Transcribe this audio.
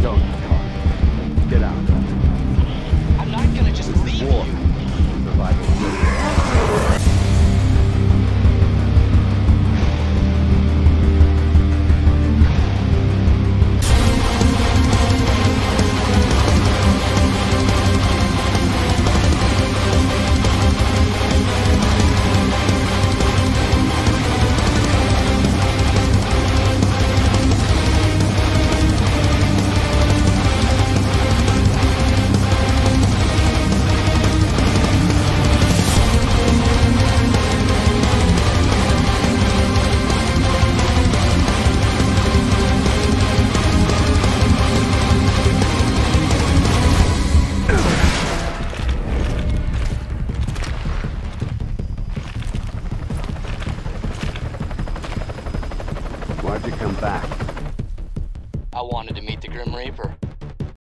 Go, come on. Get out. Why'd you come back? I wanted to meet the Grim Reaper.